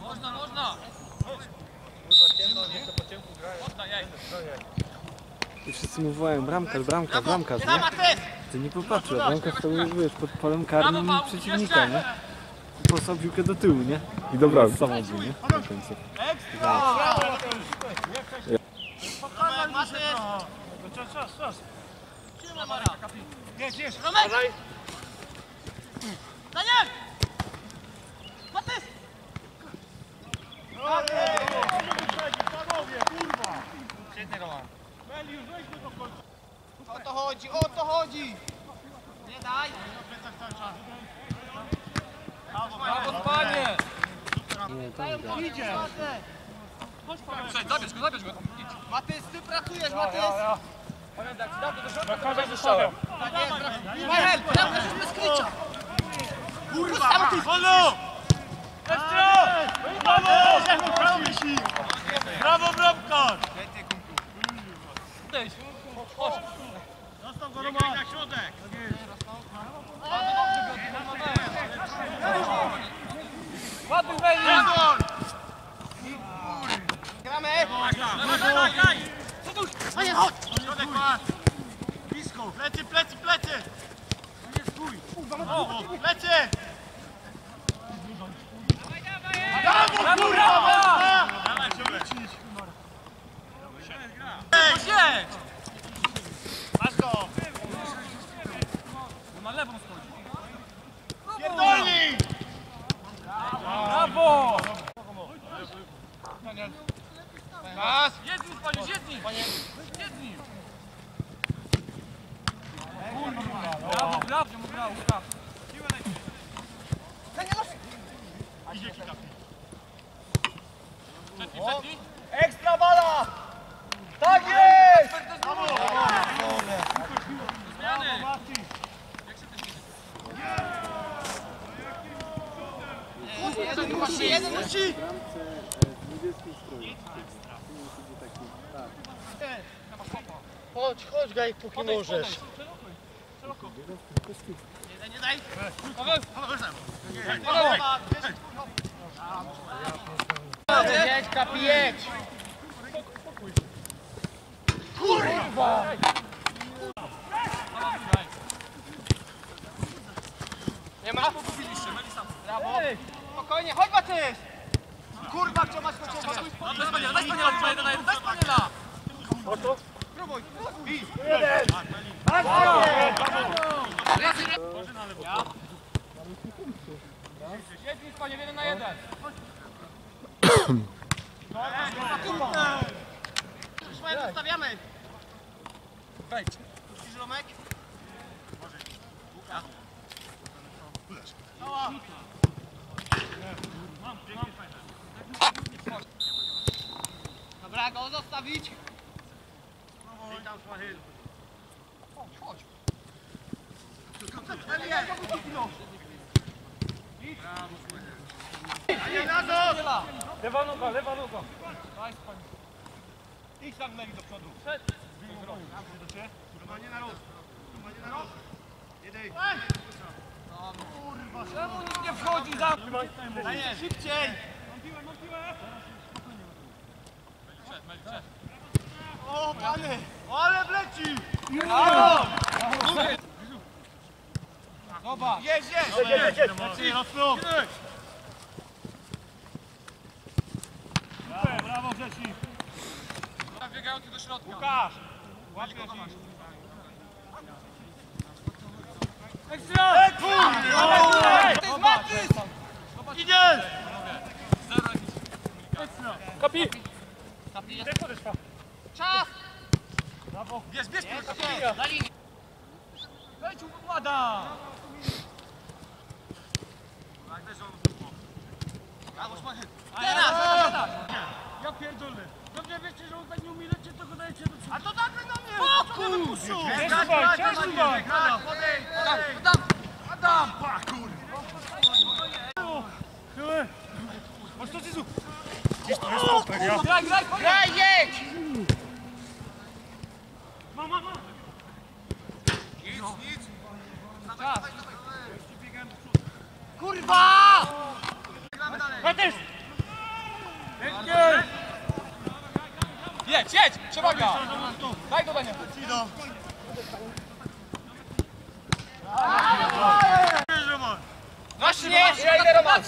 Można, można! Oddaj, ej! I wszyscy mu wołają bramkarz, bramkarz, bramkarz, nie? Ty! Ty nie popatrzył, a bramkarz to już wiesz, pod polem karnym przeciwnika, nie? I Posłał piłkę do tyłu, nie? I dobra, samodził, nie? Na końcu. Matys! Czas, czas, czas. Trzymaj, Mara! Jedź, jedź. Romek! Daniel! Matys! Panowie, kurwa. Meliusz, weźmy to w końcu. O to chodzi, to chodzi! Nie daj! Brawo, panie! Nie. Idzie. Przejdź, zabierz go, zabierz go! Matys, ty pracujesz, Matys! Bramkarza zostawiam. Michel, bramkarz jest bez krycia! Kurwa, Halo! Ekstra! Brawo! Brawo, Misi! Brawo, bramkarz! Odejdź! Chodź! Ładuj Meli! Gramy! Graj, graj, graj! Panie, chodź! Środek masz. Blisko. Plecy, plecy, plecy. Nie stój. O, plecy. Brawo, kurwa! Dawaj, środek. Chodź, jedź! Masz go. Na lewą schodzi. Pierdolnij! Brawo! Czas! Jedni, panie, jedni! Jedni! Brawo, brawo, brawo, brawo. Idzie ci kapi. Przedni, przedni. Ekstra bala! Tak jest! Zmiany! Jeden musi, jeden musi! Bramce w niebieskim stroju. Tu musi być taki, tak. Chodź, chodź gaj, póki możesz. Nie daj, nie daj! Jedź, kapi, jedź! Nie ma? Brawo! Spokojnie, chodź Matys! Kurwa, co masz? No, daj paniela, daj paniela, daj paniela, daj paniela! Próbuj, próbuj! Jedź panie, jeden na jeden! Już mają, zostawiamy! Wejdź. Puścisz Romek? Dobra, go zostawić. Chodź. Lewa noga, lewa noga. Idź tam Meli do przodu. Trzymanie na roz. Trzymanie na roz. Jedej. Kurwa, Czemu nikt nie wchodzi za... Szybciej! Mam piłę, mam piłę. O, pany! Ale wleci! Dobra. Jedź, jedź! Jedź, jedź. Super, brawo Grzesi. Biegający do środka. Łukasz. Łapie Tomasz. Ekstra! Kurwa! To jest Matys! Idziesz! Jakiś. Kapi! Ty podeszła. Czas! Brawo. Bierz, bierz, kapi. jest. Na linii. Wejdź, układa! Brawo, Szmachy. Teraz! Ja pierdolę. Dobrze wiecie, że on tak nie umie lecieć, to go dajecie do przodu. A to damy na mnie! Spokój! Przesuwaj, przesuwaj! Adam, Adam! graj, graj, graj, jedź! Ma, ma, ma! Nic, nic! Dawaj, dawaj, dawaj! Kurwa! Mateusz! Jedź, jedź! Przewaga! Daj go, Daniel! Idą! No śnie! Ile, ile, Roman?